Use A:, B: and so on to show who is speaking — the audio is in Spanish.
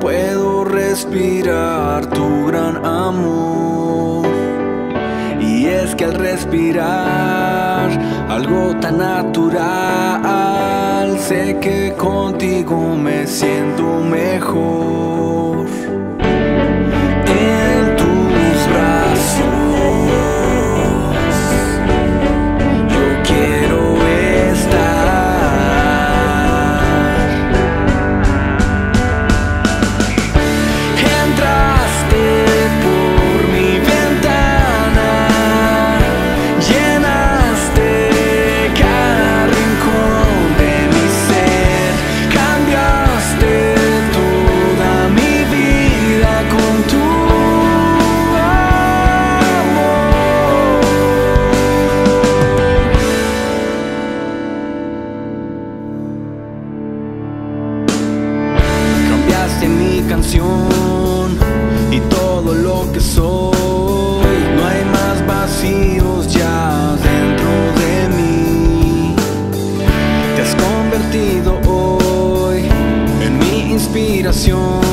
A: puedo respirar tu gran amor. Y es que al respirar algo tan natural, sé que contigo me siento y todo lo que soy. No hay más vacíos ya dentro de mí. Te has convertido hoy en mi inspiración.